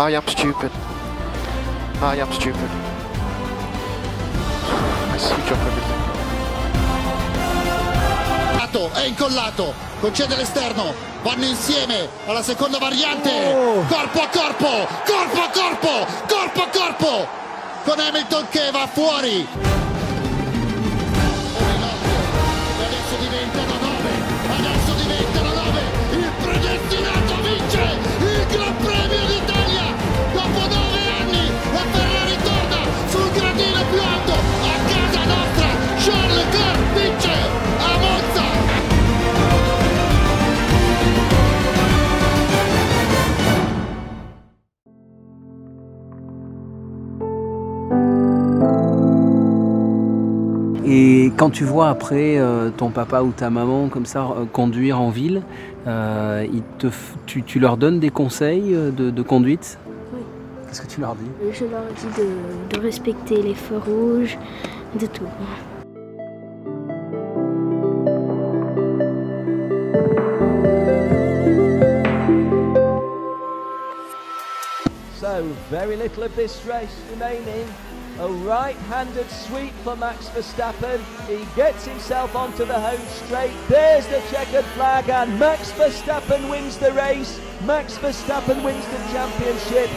I am stupid. I am stupid. I switch off everything. È incollato, concede l'esterno, vanno insieme alla seconda variante, corpo a corpo, corpo a corpo, corpo a corpo, con Hamilton che va fuori. Et quand tu vois après euh, ton papa ou ta maman comme ça euh, conduire en ville, euh, ils te f- tu, tu leur donnes des conseils de, de conduite? Oui. Qu'est-ce que tu leur dis? Je leur dis de, de respecter les feux rouges, de tout. So, very little of this race remaining. A right-handed sweep for Max Verstappen. He gets himself onto the home straight. There's the checkered flag and Max Verstappen wins the race. Max Verstappen wins the championship.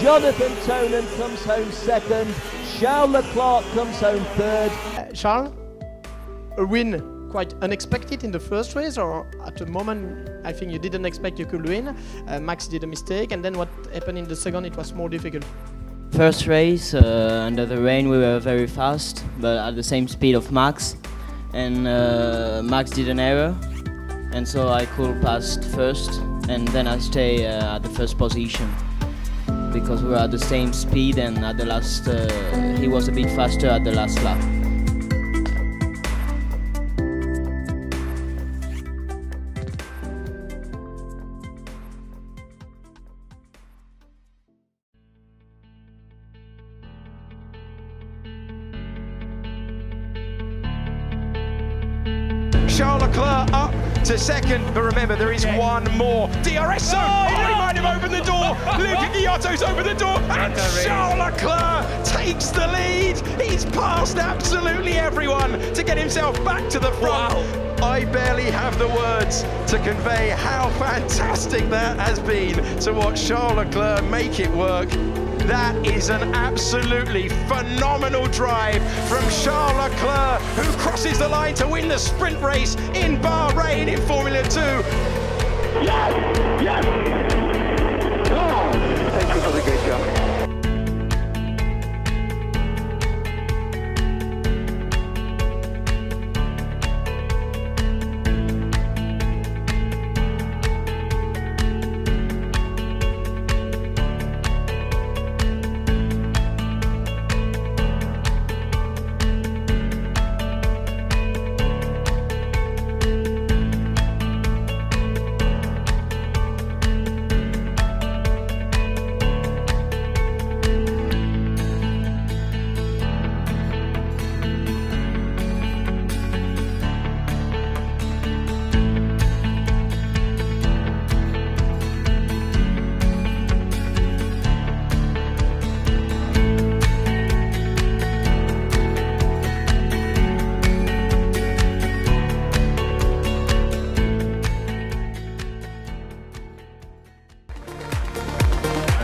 Jonathan Tonan comes home second. Charles Leclerc comes home third. Charles, a win quite unexpected in the first race, or at the moment I think you didn't expect you could win. Uh, Max did a mistake, and then what happened in the second? It was more difficult. First race uh, under the rain, we were very fast, but at the same speed of Max. And uh, Max did an error, and so I could pass first, and then I stay uh, at the first position because we were at the same speed, and at the last, uh, he was a bit faster at the last lap. Charles Leclerc up to second, but remember there is one more. DRS zone. Oh, oh he might have opened the door. Luca Ghiotto's opened the door, and Charles Leclerc takes the lead. He's passed absolutely everyone to get himself back to the front. I barely have the words to convey how fantastic that has been to watch Charles Leclerc make it work. That is an absolutely phenomenal drive from Charles Leclerc, who crosses the line to win the sprint race in Bahrain in Formula 2. Yes! Yes! Oh, thank you for the great job.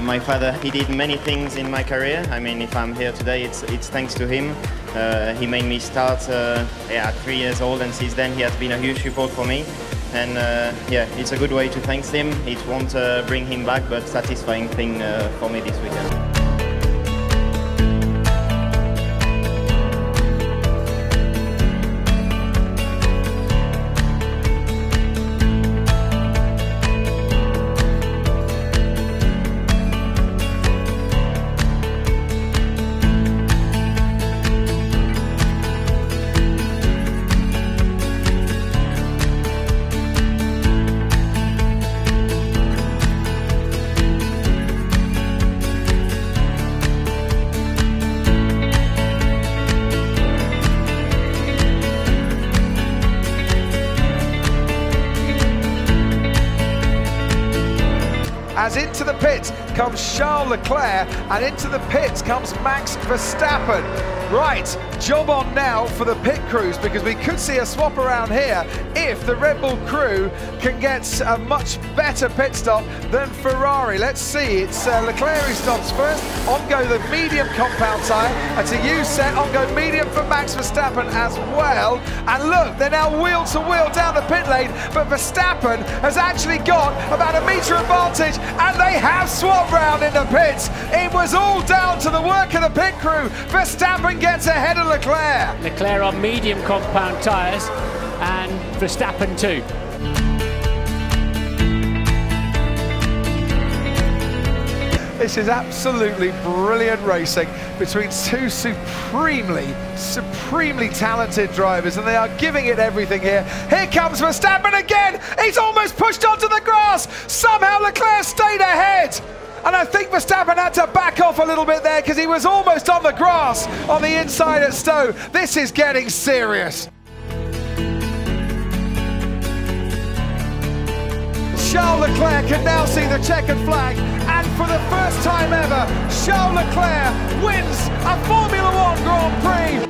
My father, he did many things in my career. I mean, if I'm here today, it's it's thanks to him. Uh, he made me start uh, yeah, at three years old, and since then he has been a huge support for me. And uh, yeah, it's a good way to thank him. It won't uh, bring him back, but satisfying thing uh, for me this weekend. As into the pits comes Charles Leclerc and into the pits comes Max Verstappen. Right, job on now for the pit crews because we could see a swap around here if the Red Bull crew can get a much better pit stop than Ferrari. Let's see, it's uh, Leclerc who stops first. On go the medium compound tyre. and to a U set. On go medium for Max Verstappen as well. And look, they're now wheel to wheel down the pit lane, but Verstappen has actually got about a metre of advantage and they have swapped round in the pits. It was all down to the work of the pit crew. Verstappen gets ahead of Leclerc. Leclerc on medium compound tyres and Verstappen too. This is absolutely brilliant racing between two supremely, supremely talented drivers, and they are giving it everything here. Here comes Verstappen again. He's almost pushed onto the grass. Somehow Leclerc stayed ahead. And I think Verstappen had to back off a little bit there because he was almost on the grass on the inside at Stowe. This is getting serious. Charles Leclerc can now see the checkered flag, and for the first time ever, Charles Leclerc wins a Formula One Grand Prix